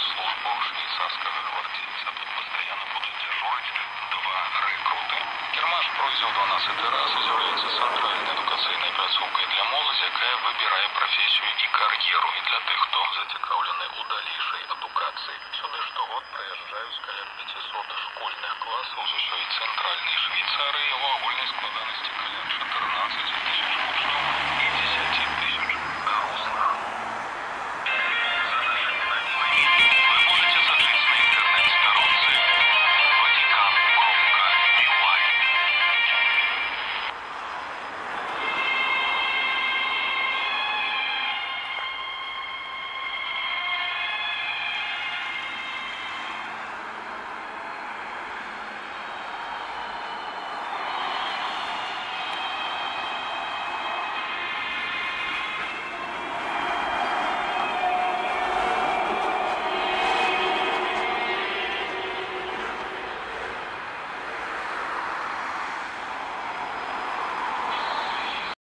службу швейцарскага гвардейца. Тут постоянно будут дежурить два рекруты. Кірмаш пройдзе ў 12 раз і з'яўляецца цэнтральнай адукацыйнай пляцоўкай для моладзі, якая выбірае прафесію і кар'еру і для тых, хто зацікаўлены ў далейшай адукацыі. Сюды штогод прыязджаюць каля 500 школьных класаў з усёй цэнтральнай Швейцарыі у агульнай складанасці каля